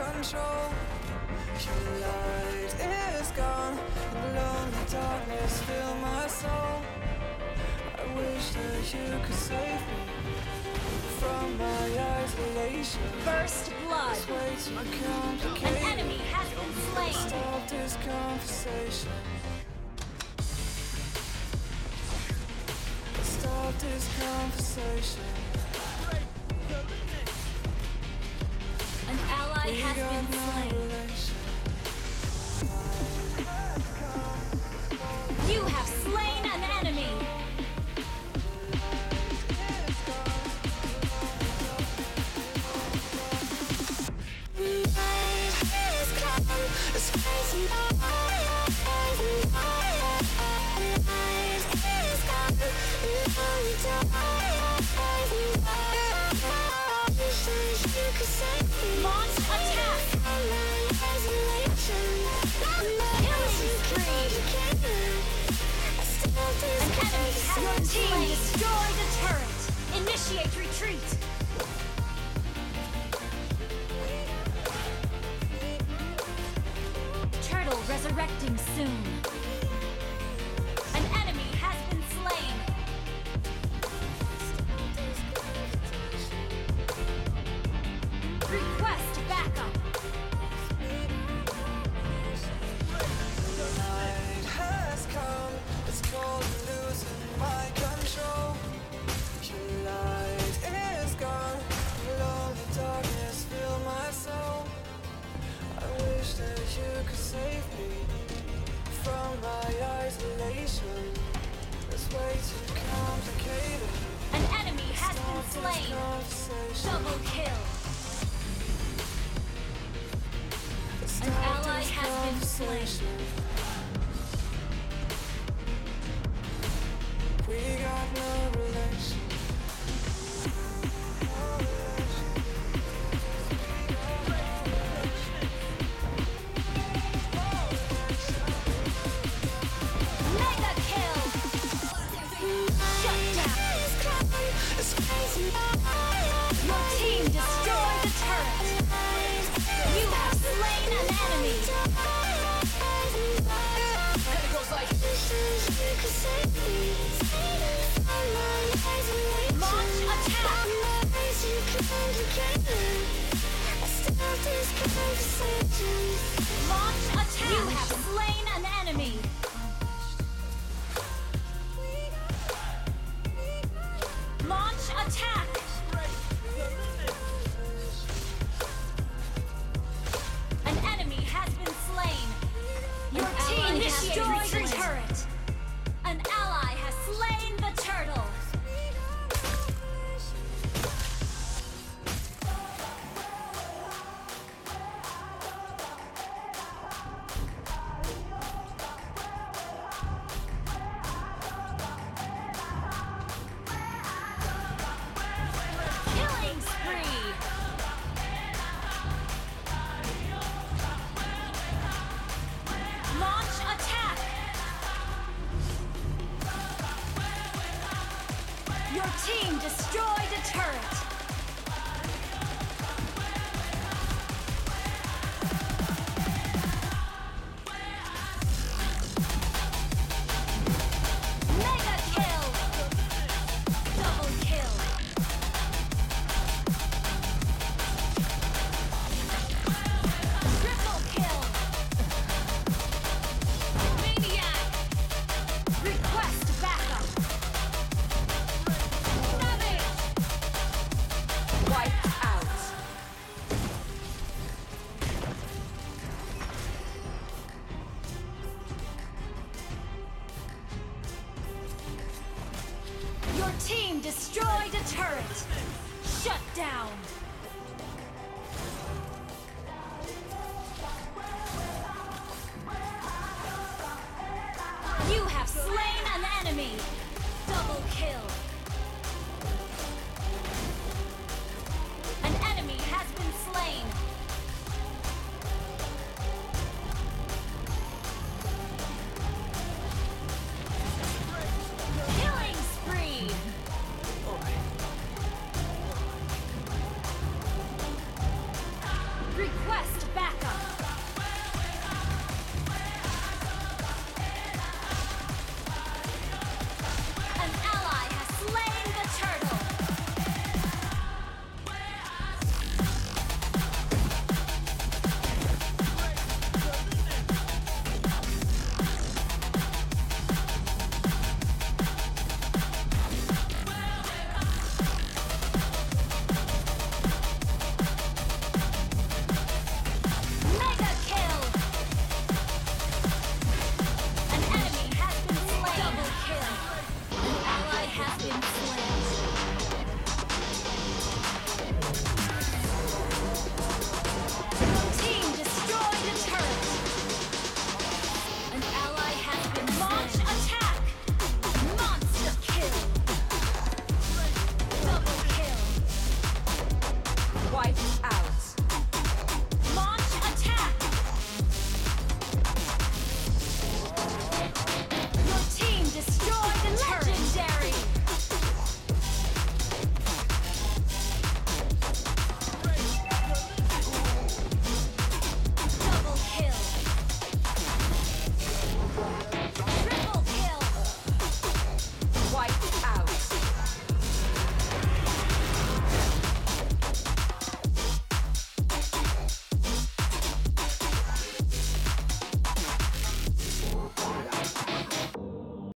control. Your light is gone, lonely darkness fill my soul. I wish that you could save me from my isolation. First blood. An enemy has been slain. Stop this conversation. Stop this conversation. Ally team destroyed the turret. Initiate retreat. Turtle resurrecting soon. An enemy has been slain. Double kill. Stop ally has been slain. Launch attack. You have slain an enemy. Spree. Launch attack. Your team destroyed a turret. Your team destroyed a turret. Shut down. Slain an enemy. Double kill.